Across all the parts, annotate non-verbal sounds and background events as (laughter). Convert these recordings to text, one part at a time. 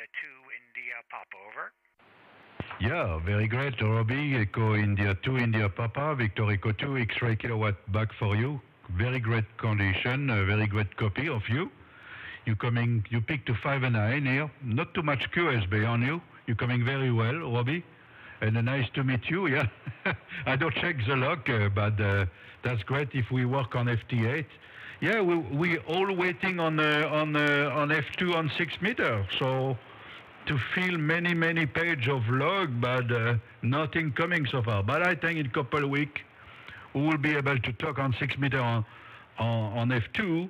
India 2, India. Yeah, very great, Robbie. Echo India 2, India Papa, Victor Echo 2, X-ray kilowatt back for you. Very great condition, a very great copy of you. You coming, you picked to 5 and 9 here. Not too much QSB on you. You're coming very well, Robbie. And uh, nice to meet you, yeah. (laughs) I don't check the log, uh, but uh, that's great if we work on FT8. Yeah, we we all waiting on uh, on uh, on F2 on six meter. So to fill many many page of log, but uh, nothing coming so far. But I think in a couple of weeks we will be able to talk on six meter on on, on F2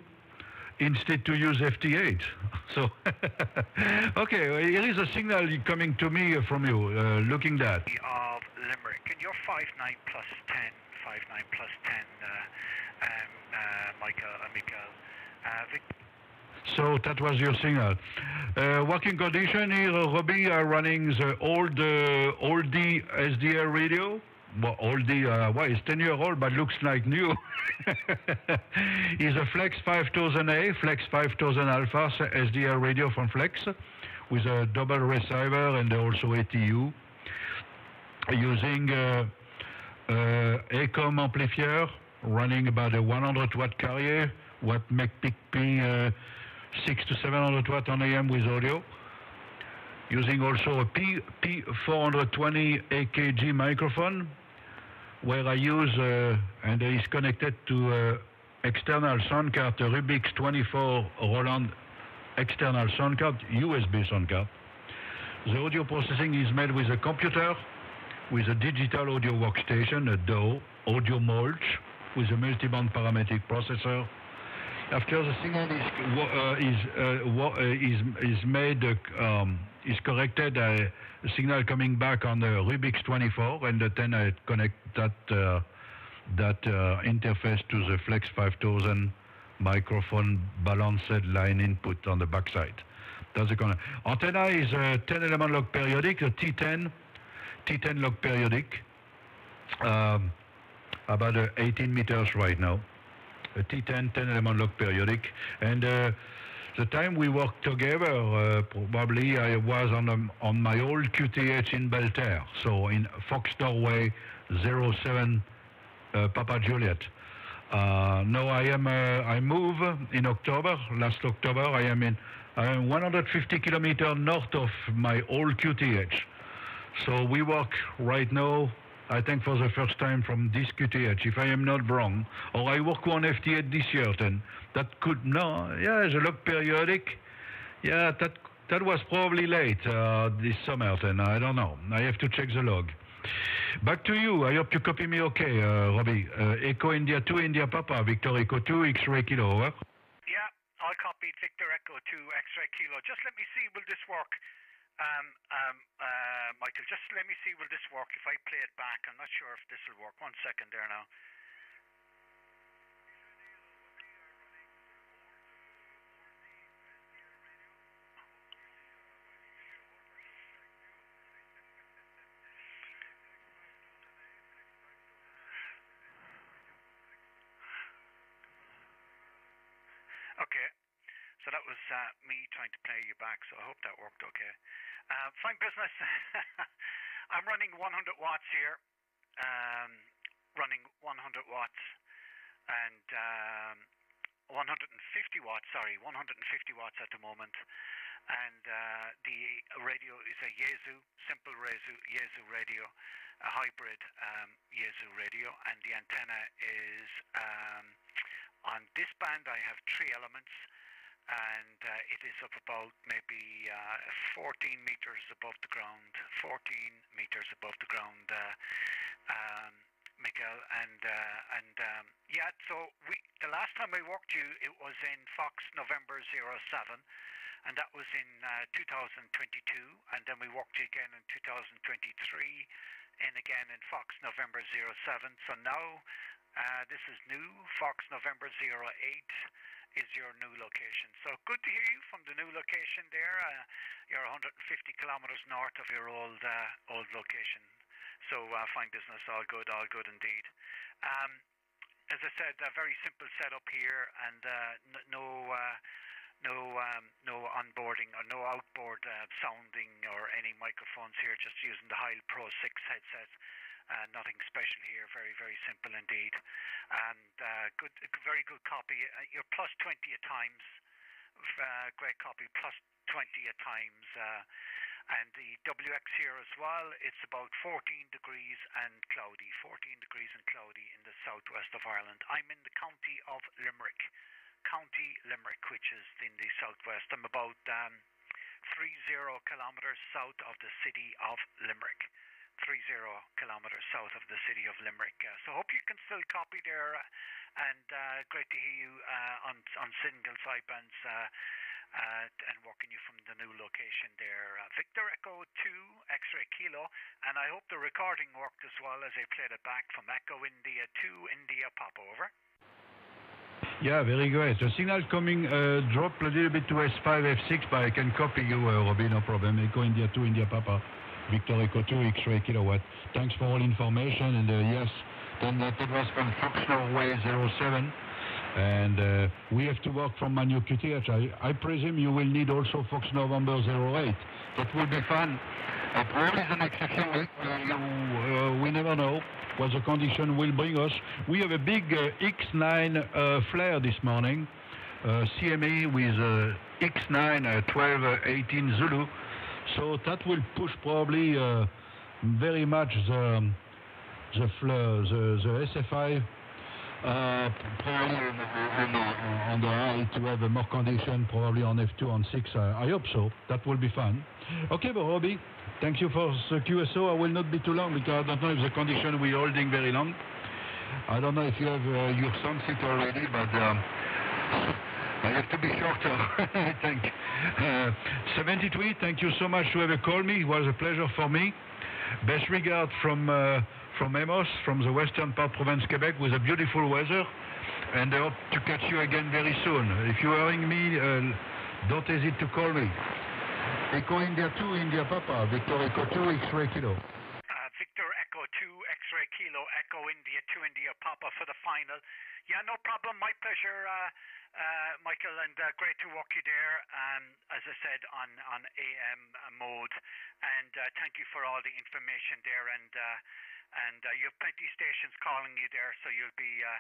instead to use FT8. (laughs) So (laughs) okay, here is a signal coming to me from you. Uh, looking that. Of Limerick, and you're 5 9 plus 10, 5 9 plus 10, uh, um, uh, Michael, uh, Michael. Uh, So that was your signal. Uh, working condition here, uh, Robbie are running the old uh, old SDR radio. Well, old D, uh, well, it's 10 year old, but looks like new. (laughs) it's a Flex 5000A, Flex 5000 Alpha SDR radio from Flex with a double receiver and also ATU using uh, uh, ACOM amplifier running about a 100 watt carrier, what make pick P uh, 6 to 700 watt on AM with audio. Using also a P, P420 AKG microphone, where I use, uh, and it is connected to uh, external sound card, a Rubix 24 Roland external sound card, USB sound card. The audio processing is made with a computer, with a digital audio workstation, a DAW, AudioMulch, with a multi-band parametric processor. After the signal is uh, is uh, uh, is is made um, is corrected, a signal coming back on the Rubix 24, and then I connect that that interface to the Flex 5000 microphone balanced line input on the backside. That's the kind antenna is a 10 element log periodic, a T10 T10 log periodic, um, about uh, 18 meters right now. A T10 10 element log periodic, and uh, the time we worked together, uh, probably I was on um, on my old QTH in Belleterre, so in Fox Norway 07 uh, Papa Juliet. Uh, now I am uh, I move in October. Last October I am in I am 150 kilometers north of my old QTH. So we work right now, I think for the first time from this QTH, if I am not wrong, or I work on FT8 this year then. That could, no, yeah, the log periodic, yeah, that that was probably late uh, this summer then, I don't know. I have to check the log. Back to you. I hope you copy me okay, uh, Robbie. Uh, Echo India 2, India Papa, Victor Echo 2, X-ray Kilo, over. Yeah, I copied Victor Echo 2 X-ray Kilo. Just let me see, will this work? Um, um, uh, Michael, just let me see, will this work if I play it back? I'm not sure if this will work. One second there now. Okay. So that was uh, me trying to play you back, so I hope that worked okay. Uh, fine business. (laughs) I'm running 100 watts here, um, running 100 watts and um, 150 watts, sorry, 150 watts at the moment. And uh, the radio is a Yaesu, simple Yaesu, Yaesu radio, a hybrid um, Yaesu radio, and the antenna is um, on this band. I have three elements and uh, it is up about maybe uh, 14 meters above the ground, 14 meters above the ground, uh, um, Miguel. And uh, and um, yeah, so we the last time I walked you, it was in Fox November 07, and that was in uh, 2022, and then we walked you again in 2023, and again in Fox November 07. So now uh, this is new, Fox November 08 is your new location. So good to hear you from the new location there. Uh, you're 150 kilometres north of your old uh, old location. So uh, fine business, all good, all good indeed. Um, as I said, a very simple setup here, and uh, no uh, no um, no onboarding or no outboard uh, sounding or any microphones here. Just using the Heil Pro 6 headset. Uh, nothing special here. Very very simple indeed, and uh, good very good copy. Uh, you're plus 20 at times. Uh, great copy. Plus 20 at times. Uh, and the WX here as well, it's about 14 degrees and cloudy, 14 degrees and cloudy in the southwest of Ireland. I'm in the county of Limerick, County Limerick, which is in the southwest. I'm about um, 30 kilometres south of the city of Limerick. 30 kilometres south of the city of Limerick. Uh, so hope you can still copy there, uh, and uh, great to hear you uh, on on single sidebands uh, uh, and working you from the new location there. Victor Echo 2 X-ray Kilo, and I hope the recording worked as well as I played it back from Echo India 2 India Pop over. Yeah, very great. The signal coming uh, drop a little bit to S5, F6, but I can copy you, uh, Robbie, no problem. Echo India 2, India Papa. Victor Echo 2 X-ray kilowatt. Thanks for all information. And uh, yes, then that was from Fox Norway 07. And uh, we have to work from Manu QTH. I, I, presume you will need also Fox November 08. That will be fun. Uh, probably the next weeks. Uh, we never know what the condition will bring us. We have a big uh, X9 flare this morning. CME with X9 1218 Zulu. So that will push probably uh, very much the the, the, the SFI uh, probably on, the high to have a more condition, probably on F2 on 6. I, I hope so. That will be fun. Okay, but Robbie, thank you for the QSO. I will not be too long because I don't know if the condition we're holding very long. I don't know if you have uh, your sunset already, but um, I have to be shorter, I think. Uh, 73, thank you so much to have called me. It was a pleasure for me. Best regard from uh, from Amos, from the western part of province Quebec, with a beautiful weather. And I hope to catch you again very soon. If you are hearing me, uh, don't hesitate to call me. Echo India 2, India Papa, Victor Echo 2, X-ray Kilo. Uh, Victor Echo 2, X-ray Kilo, Echo India 2, India Papa for the final. Yeah, no problem. My pleasure. Uh, uh, Michael, and uh, great to walk you there, um, as I said, on, on AM mode. And uh, thank you for all the information there. And uh, and uh, you have plenty of stations calling you there, so you'll be uh,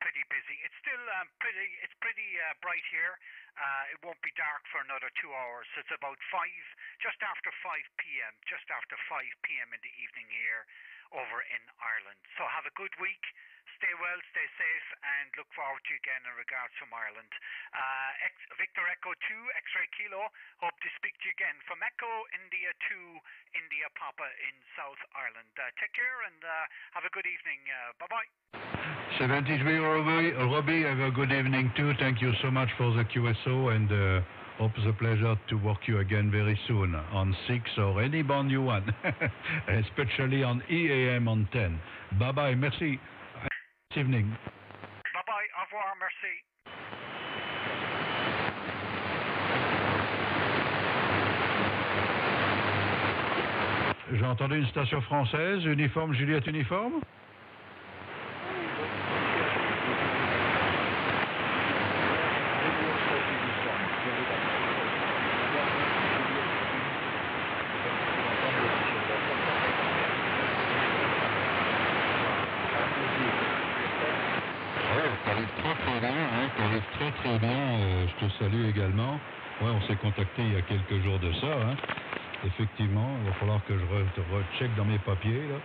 pretty busy. It's still um, pretty. It's pretty uh, bright here. Uh, it won't be dark for another two hours. So it's about five, just after five p.m. Just after five p.m. in the evening here over in Ireland. So have a good week. Stay well, stay safe, and look forward to you again in regards from Ireland. Uh, X- Victor Echo 2, X-Ray Kilo. Hope to speak to you again from Echo India 2, India Papa in South Ireland. Uh, take care and uh, have a good evening. Uh, bye bye. 73 Robbie, Robbie, have a good evening too. Thank you so much for the QSO and uh, hope the pleasure to work you again very soon on 6 or any band you want, (laughs) especially on EAM on 10. Bye bye, merci evening. Bye bye, au revoir, merci. J'ai entendu une station française, uniforme Juliette uniforme? Très bien, euh, je te salue également. Ouais, on s'est contacté il y a quelques jours de ça. Hein. Effectivement, il va falloir que je recheck dans mes papiers. Là.